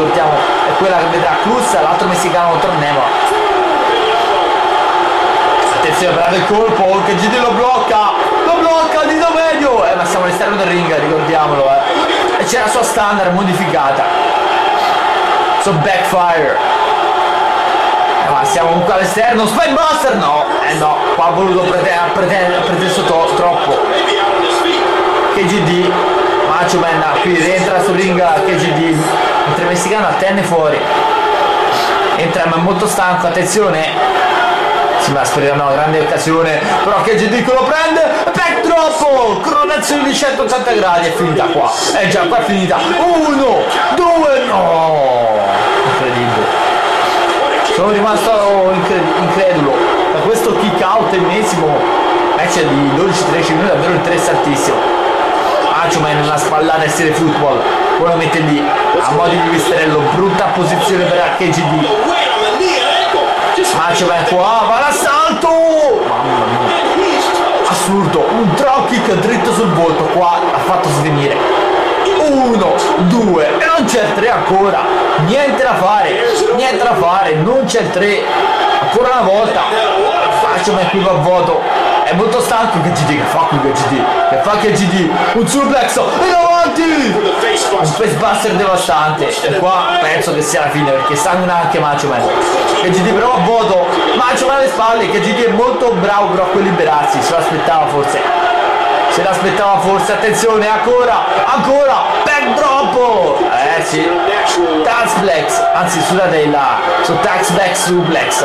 ricordiamo è quella che vedrà Cruz, l'altro messicano Nemo. Attenzione per il colpo, che GD lo blocca, lo blocca, dito medio, eh, ma siamo all'esterno del ring, ricordiamolo, eh. E c'è la sua standard modificata. So backfire. Eh, ma siamo comunque all'esterno, Spinebuster no, eh no, qua ha voluto pretendere, pretendere, preteso troppo. KGD Macho Man qui rientra sul ring KGD messicano attende fuori. Entra ma molto stanco attenzione. Si va a sperare una grande occasione. Però che lo prende. Back troppo coronazione di 180 gradi è finita qua. È già qua è finita. Uno due no. Incredibile. Sono rimasto incredulo. Da questo kick out ennesimo match di 12-13 minuti davvero interessantissimo. Macho Man una spallata essere football poi lo mette lì a modo di visterello brutta posizione per HGD Macho Man qua va l'assalto! Mamma mia. Assurdo un drop kick dritto sul volto qua ha fatto svenire. Uno, due e non c'è il 3 ancora. Niente da fare niente da fare non c'è il 3 ancora una volta. Macho Man qui va a voto è molto stanco che GD che qui che GD che fa che GD un suplex in avanti! Un facebuster devastante. E qua penso che sia la fine perché sanguina anche Macho Man. Che GD però a voto Macho Man alle spalle che GD è molto bravo però a liberarsi se l'aspettava forse. Se l'aspettava forse attenzione ancora ancora back drop! Eh sì. Tax flex anzi scusate la su tax back suplex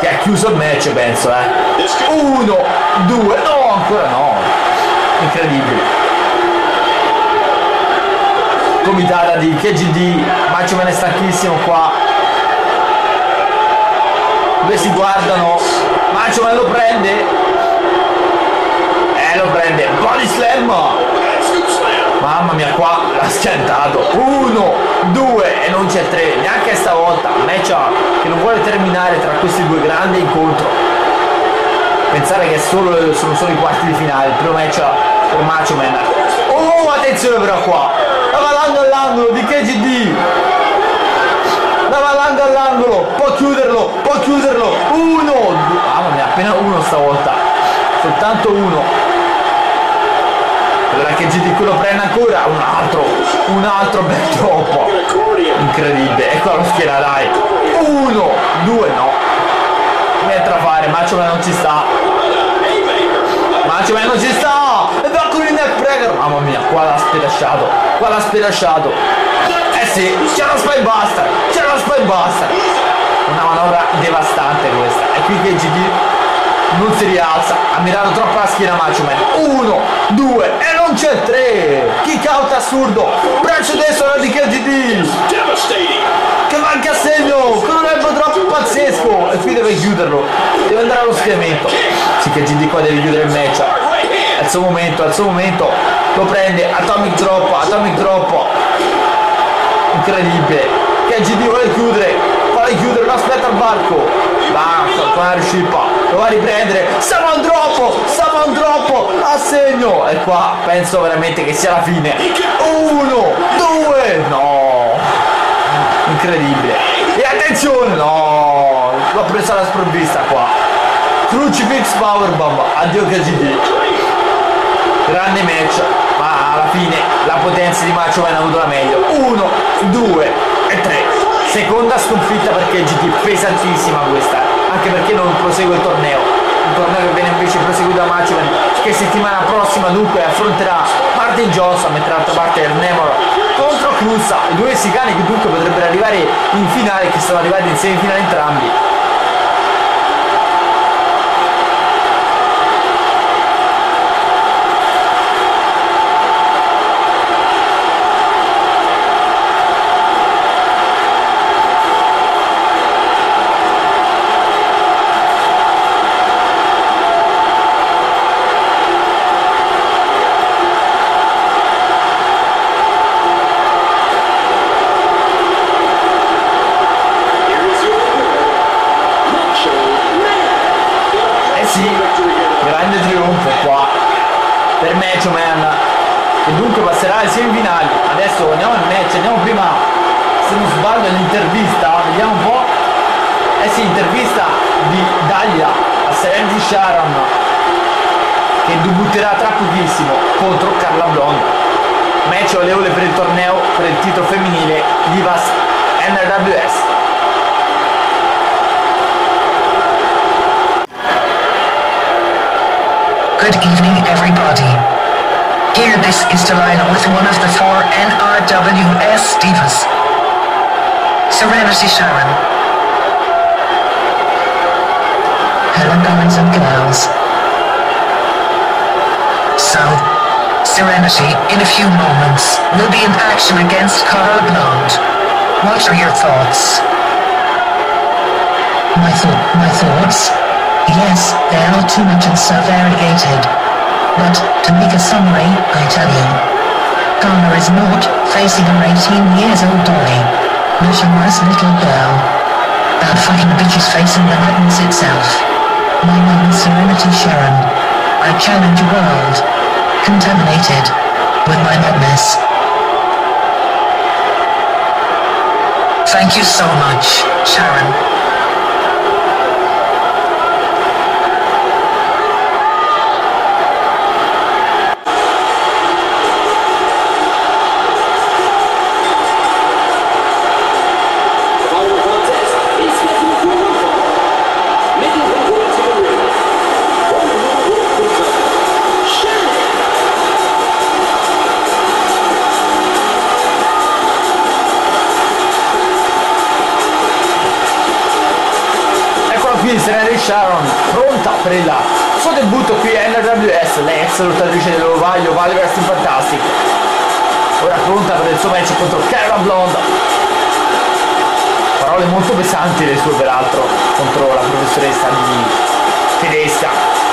che ha chiuso il match penso eh. Uno due no ancora no. Incredibile. Comitata di KGD Macho Man è stanchissimo qua. Dove si guardano Macho Man lo prende. Eh lo prende. Body slam mamma mia qua l'ha schiantato. Uno due e non c'è tre. Neanche stavolta. Match che non vuole terminare tra questi due grandi incontro. Pensare che solo, sono solo i quarti di finale. Il primo match per Macho Man. Oh attenzione però qua. La valanga all'angolo di KGD la valanga all'angolo. Può chiuderlo può chiuderlo. Uno mamma mia appena uno stavolta. Soltanto uno allora che GD lo prende ancora? Un altro un altro bel troppo. Incredibile. Ecco la schiena dai. Uno due no. Niente da fare Macho Man non ci sta. Macho Man non ci sta. E va con il neck breaker. Mamma mia qua l'ha spedasciato qua l'ha spedasciato. Eh sì c'è lo spy buster c'è lo spy buster. Una manovra devastante questa. E qui che GD non si rialza ha mirato troppo la schiena Macho Man uno, due e non c'è tre. Kick out assurdo. Braccio destro di KGD che manca a segno con un elbow troppo pazzesco. E qui deve chiuderlo. Deve andare allo schieramento. Sì che GD qua deve chiudere il match. Il suo momento il suo momento. Lo prende atomic drop atomic drop. Incredibile. Che GD vuole chiudere vuole chiudere aspetta il varco. Basta qua è riuscita lo va a riprendere. Saman troppo Saman troppo a segno e qua penso veramente che sia la fine. Uno due. No. Incredibile. E attenzione no. L'ho presa la sprovvista qua. Crucifix Powerbomb addio KGD grande match ma alla fine la potenza di Macho ha avuto la meglio. Uno due e tre seconda sconfitta perché GT pesantissima questa anche perché non prosegue il torneo. Un torneo che viene invece proseguito da Machiman che settimana prossima dunque affronterà Martin Johnson mentre d'altra parte il Nemor contro Cruzza i due messicani che dunque potrebbero arrivare in finale che sono arrivati in semifinale entrambi match man che dunque passerà alle semifinali adesso andiamo al match andiamo prima se non sbaglio all'intervista. Vediamo un po' eh sì intervista di Daglia a Serenzi Sharon che debutterà tra pochissimo contro Carla Blond. Match olevole per il torneo per il titolo femminile Divas NRWS Good evening. Everybody. Here, this is Delilah with one of the four NRWS divas. Serenity Sharon. Hello, guys and girls. So, Serenity, in a few moments, will be in action against Cara Blonde. What are your thoughts? My thought, my thoughts? Yes, they are too much and so variegated. But, to make a summary, I tell you. Ghana is not facing her 18 years old dolly. Nice little girl. That fucking bitch is facing the madness itself. My name is Serenity Sharon. I challenge a world. Contaminated. With my madness. Thank you so much, Sharon. Serenity Sharon, pronta per il suo debutto qui a NWS, lei ex lottatrice dell'Ovaglio, Vale Wrestling Fantastic. Ora pronta per il suo match contro Cara Blonde. Parole molto pesanti le sue peraltro contro la professoressa di tedesca.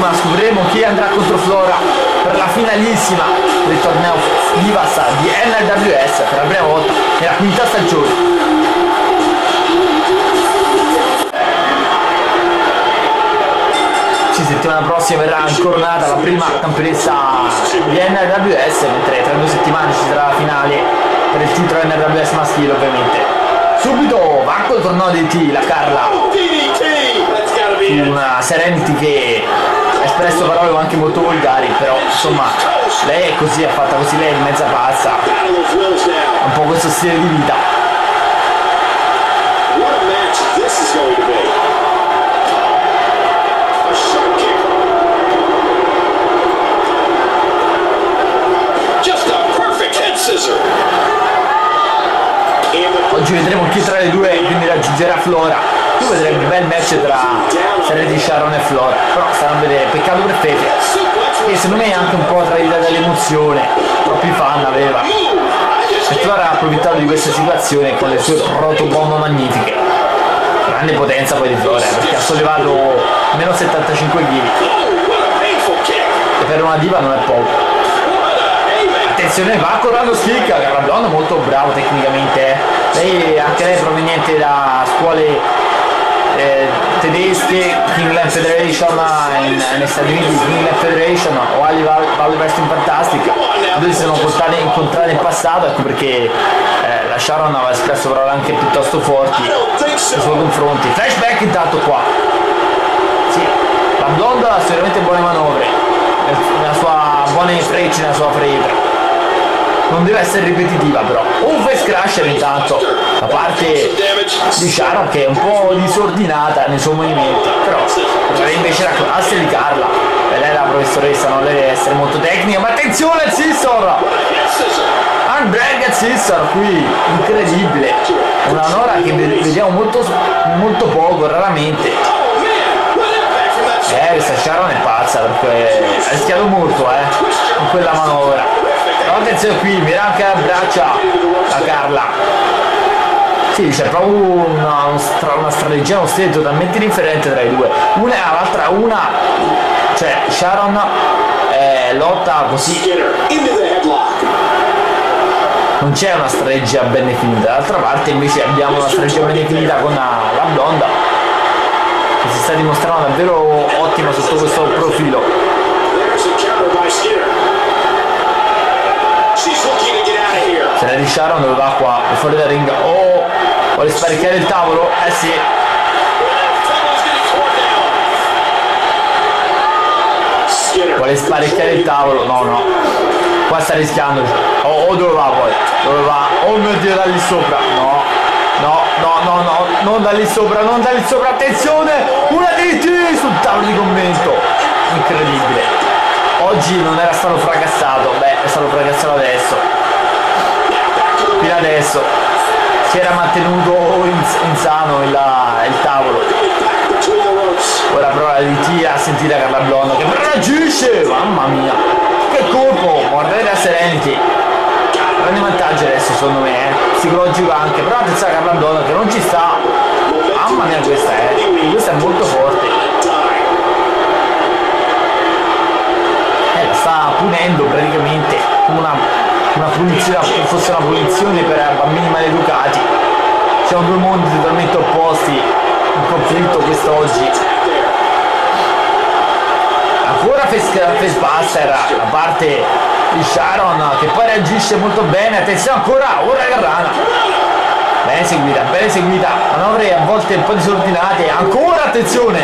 Prossima scopriremo chi andrà contro Flora per la finalissima del torneo Divas di NWS per la prima volta nella quinta stagione. Sì, settimana prossima verrà incoronata la prima campionessa di NWS, mentre tra due settimane ci sarà la finale per il titolo NWS maschile ovviamente. Subito va col torneo di T, la Carla una Serenity che ha espresso parole anche molto volgari, però insomma lei è così, è fatta così, lei è mezza pazza, un po' questo stile di vita. Oggi vedremo chi tra le due quindi raggiungerà Flora. Io vedrei un bel match tra Serenity Sharon e Flora, però sarà a vedere, peccato per suplex che secondo me è anche un po' tradita dall'emozione, troppi fan aveva. E Flora ha approfittato di questa situazione con le sue protobombe magnifiche. Grande potenza poi di Flora, eh, perché ha sollevato meno 75 kg. E per una diva non è poco. Attenzione, va correndo Stick, Carla Blonde è molto bravo tecnicamente. eh. Lei, anche lei proveniente da scuole tedesche, Kingland Federation negli Stati Uniti, Kingland Federation Val- Valley Wrestling Fantastic, dove si sono incontrate, incontrate in passato, ecco perché eh, la Sharon aveva espresso parole anche piuttosto forti nei suoi confronti. Flashback intanto qua. Sì, la blonda ha sicuramente buone manovre, nella sua buone frecce, nella sua fretra. Non deve essere ripetitiva però. Un face crusher intanto da parte di Sharon che è un po' disordinata nei suoi movimenti, però vorrei invece la classe di Carla. E lei è la professoressa, non deve essere molto tecnica, ma attenzione al scissor. Undragged Scissor qui, incredibile. Una Nora che ve- vediamo molto, molto poco, raramente. Eh, questa Sharon è pazza perché ha rischiato molto, eh, con quella manovra. Però attenzione qui, mira anche a braccia la Carla. Sì, c'è proprio una, una stra- una strategia, uno stile totalmente differente tra i due. Una e l'altra, una, cioè Sharon eh, lotta così, non c'è una strategia ben definita. D'altra parte invece abbiamo una strategia ben definita con la, la bionda che si sta dimostrando davvero ottima sotto questo profilo. Se la di Sharon dove va qua, fuori dal ring. Oh, vuole sparecchiare il tavolo? Eh sì, vuole sparecchiare il tavolo. No, no. Qua sta rischiando. Oh, oh, dove va poi? Dove va? Oh mio dio, da lì sopra. No. No, no, no, no, non da lì sopra, non da lì sopra, attenzione! Una DT sul tavolo di commento! Incredibile. Oggi non era stato fracassato, beh, è stato fracassato adesso. Fino adesso. Si era mantenuto in, insano il, il tavolo. Ora però la DT a sentire Carla Blondo che reagisce! Mamma mia! Che colpo! Mordere da Serenity! Grande vantaggio adesso secondo me, eh. Psicologico anche, però attenzione a Blondo che non ci sta! Mamma mia questa è! Questa è molto forte! Eh, sta punendo praticamente una, una punizione, fosse una punizione per bambini maleducati. Siamo due mondi totalmente opposti in conflitto quest'oggi. Ancora Facebuster, la parte di Sharon che poi reagisce molto bene, attenzione ancora, ora Garrana. Bene seguita, bene seguita, manovre a volte un po' disordinate, ancora attenzione!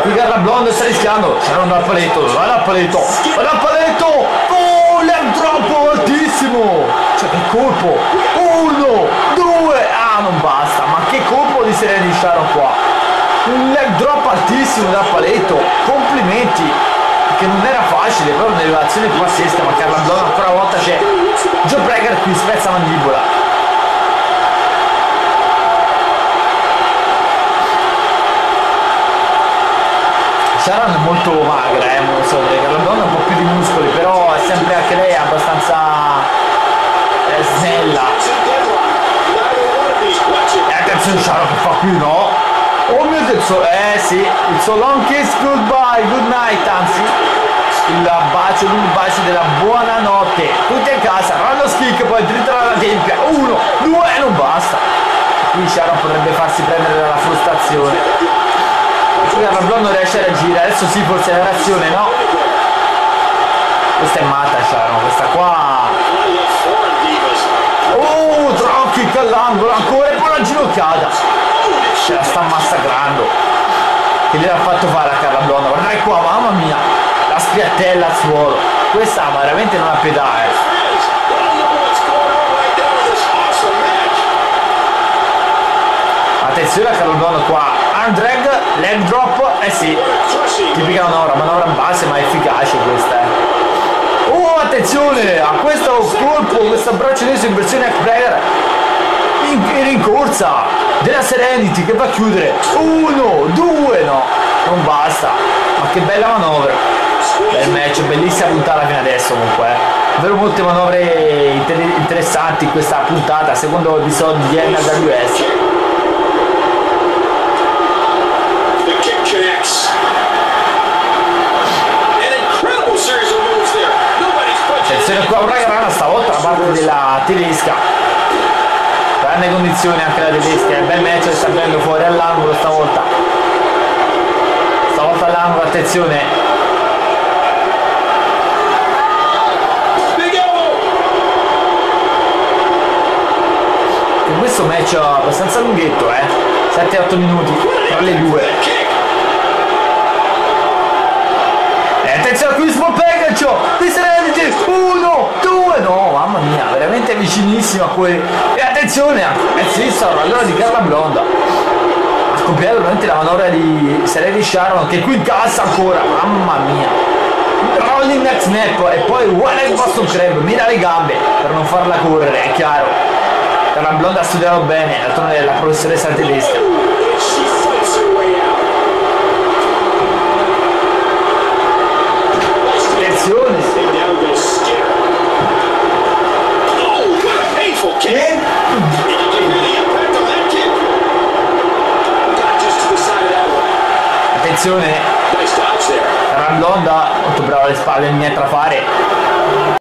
Qui Carla Blonde sta rischiando, Sharon dal paletto, va dal paletto, va dal paletto! Oh, leg troppo altissimo! Cioè che colpo! Uno, due, non basta, ma che colpo di serie di Sharon qua! Un leg drop altissimo dal paletto, complimenti! Che non era facile, però un'elevazione pazzesca, ma Carla Blonde ancora una volta c'è Joe Breaker qui, spezza mandibola. Sharon è molto magra, eh, non so, perché la donna ha un po' più di muscoli, però è sempre anche lei abbastanza eh, snella. Attenzione Sharon che fa qui, no? Oh mio dio, il suo- eh sì, il suo long kiss goodbye, good night, anzi, il bacio, il bacio della buonanotte. Tutti a casa, rollo stick, poi dritto alla tempia, uno, due e non basta. Qui Sharon potrebbe farsi prendere dalla frustrazione. Blonda non riesce a reagire, adesso sì forse è la reazione, no? Questa è matta Sharon, questa qua. Kick all'angolo, ancora e poi la ginocchiata. Ce la sta massacrando. Che gliel'ha fatto fare a Carla Blonda? Guardate qua, mamma mia, la spiattella al suolo. Questa veramente non ha pietà, eh. Attenzione a Carla Blonda qua. Arm drag, leg drop, eh sì, tipica manovra, manovra base ma efficace questa eh. Oh attenzione a questo colpo, questo abbraccio adesso in versione Hackbreaker in, in rincorsa. Della Serenity che va a chiudere. Uno, due, no, non basta. Ma che bella manovra. Bel match, bellissima puntata fino adesso comunque eh. davvero molte manovre inter- interessanti in questa puntata secondo episodio di NWS. Attenzione qua una grana stavolta da parte della tedesca grande condizione anche la tedesca è bel match che sta venendo fuori all'angolo stavolta. Stavolta all'angolo attenzione. Che questo match è abbastanza lunghetto eh. 7-8 minuti tra le due. E attenzione qui small package di Serenity 1 2 no mamma mia veramente vicinissimo a quei e attenzione eh sì sono allora di Carla Blonda. Ha copiato veramente la manovra di Serenity Sharon che qui incassa ancora mamma mia. Rolling neck snap e poi one leg Boston Crab mira le gambe per non farla correre è chiaro. Carla Blonda ha studiato bene d'altronde è la professoressa tedesca there. Randonda molto bravo alle spalle niente da fare